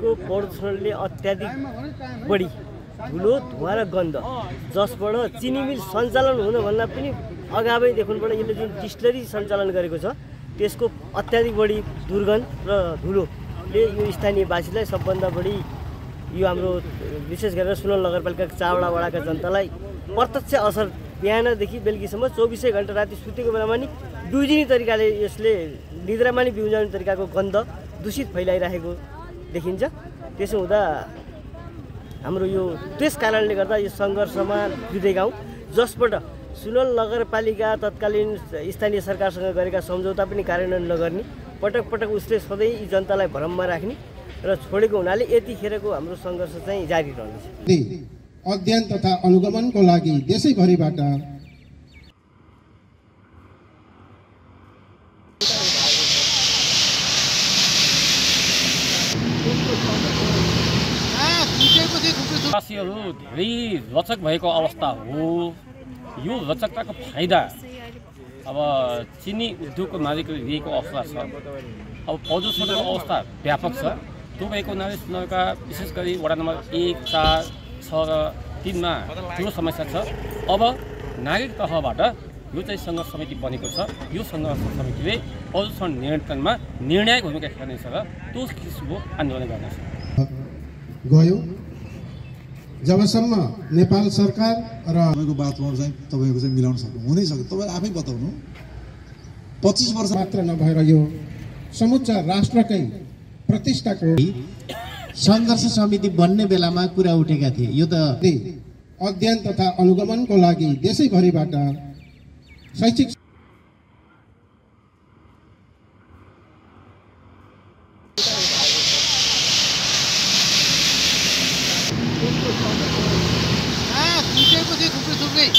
प्रदूषणले अत्याधिक बढी धुलो धुवा र गन्ध। जसबाट चिनी मिल सञ्चालन हुनुभन्दा पनि अगावैदेखिबाट यसले जुन डिस्टिलरी सञ्चालन गरेको छ त्यसको अत्याधिक बढी दुर्गन्ध र धुलोले यो स्थानीयवासीलाई सबभन्दा बढी यो हाम्रो विशेष गरेर सुनल नगरपालिकाको चावडा वडाका जनतालाई प्रत्यक्ष असर बिहानदेखि बेलुकीसम्म चौबिसै घन्टा राति सुतेको बेलामा नि बिउजिने तरिकाले यसले निद्रामा नि बिउजाउने तरिकाको गन्ध दूषित फैलाइराखेको देखिन्छ। त्यसो हुँदा हाम्रो यो त्यस कारणले गर्दा यो सङ्घर्षमा जुधे गाउँ। जसबाट सुनल नगरपालिका तत्कालीन स्थानीय सरकारसँग गरेका सम्झौता पनि कार्यान्वयन नगर्ने पटक पटक उसले सधैँ यी जनतालाई भ्रममा राख्ने र छोडेको हुनाले यतिखेरको हाम्रो सङ्घर्ष चाहिँ जारी रहनेछ। अध्ययन तथा अनुगमनको लागि देशैभरिबाट वासीहरू धेरै रोचक भएको अवस्था हो। यो रोचकताको फाइदा अब चिनी उद्योगको मालिकले लिएको अवस्था छ। अब प्रदूषणको अवस्था व्यापक छ। त्यो भएको हुनाले विशेष गरी वडा नम्बर एक चार छ र तिनमा ठुलो समस्या छ। अब नागरिक तहबाट यो चाहिँ सङ्घर्ष समिति बनेको छ। यो सङ्घर्ष समितिले प्रदूषण नियन्त्रणमा निर्णायक भूमिका खेल्नेछ र त्यो किसिमको आन्दोलन गर्नेछ। गयो। जबसम्म नेपाल सरकार र तपाईँको वातावरण चाहिँ तपाईँको चाहिँ मिलाउन सक्नु हुनै सक्छ तपाईँले आफै बताउनु। पच्चिस वर्ष मात्र नभएर यो समुच्च राष्ट्रकै प्रतिष्ठाको सङ्घर्ष समिति बन्ने बेलामा कुरा उठेका थिए। यो त अध्ययन तथा अनुगमनको लागि देशैभरिबाट शैक्षिक टीचर हाँ, को देखो फिर सुन रही